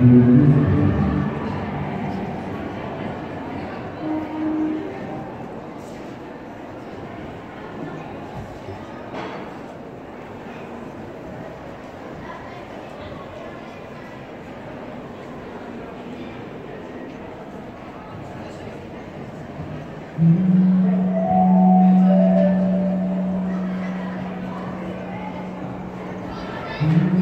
Thank mm -hmm. you.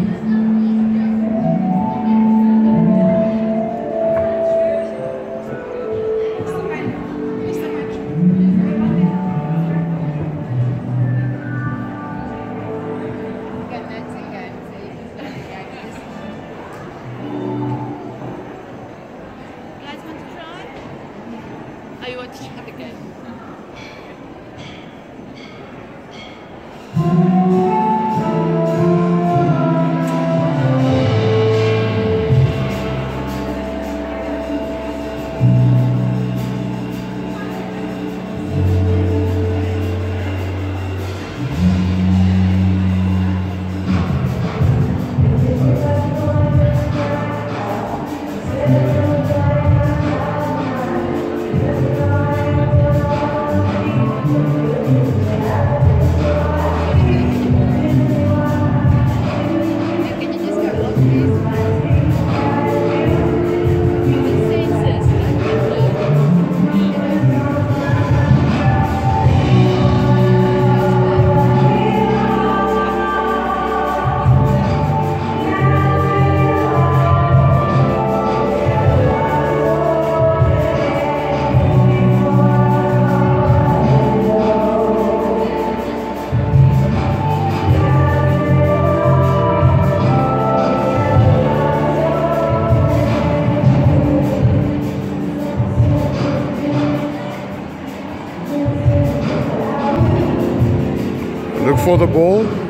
Oh, you want to again? Please? Look for the ball.